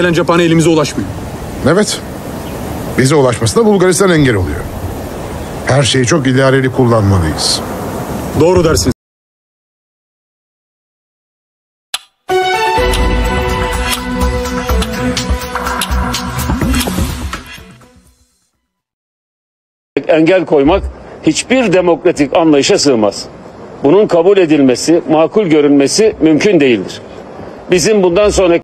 gelen cephane elimize ulaşmıyor. Evet. Bize ulaşmasına Bulgaristan engel oluyor. Her şeyi çok idareli kullanmalıyız. Doğru dersiniz. engel koymak hiçbir demokratik anlayışa sığmaz. Bunun kabul edilmesi, makul görünmesi mümkün değildir. Bizim bundan sonraki